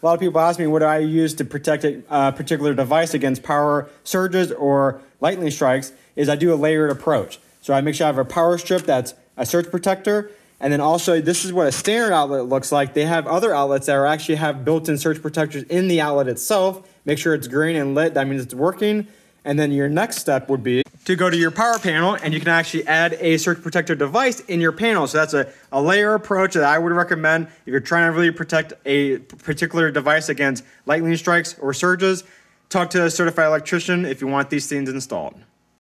A lot of people ask me what do I use to protect a uh, particular device against power surges or lightning strikes. Is I do a layered approach. So I make sure I have a power strip that's a surge protector, and then also this is what a standard outlet looks like. They have other outlets that actually have built-in surge protectors in the outlet itself. Make sure it's green and lit. That means it's working. And then your next step would be to go to your power panel and you can actually add a surge protector device in your panel. So that's a, a layer approach that I would recommend if you're trying to really protect a particular device against lightning strikes or surges. Talk to a certified electrician if you want these things installed.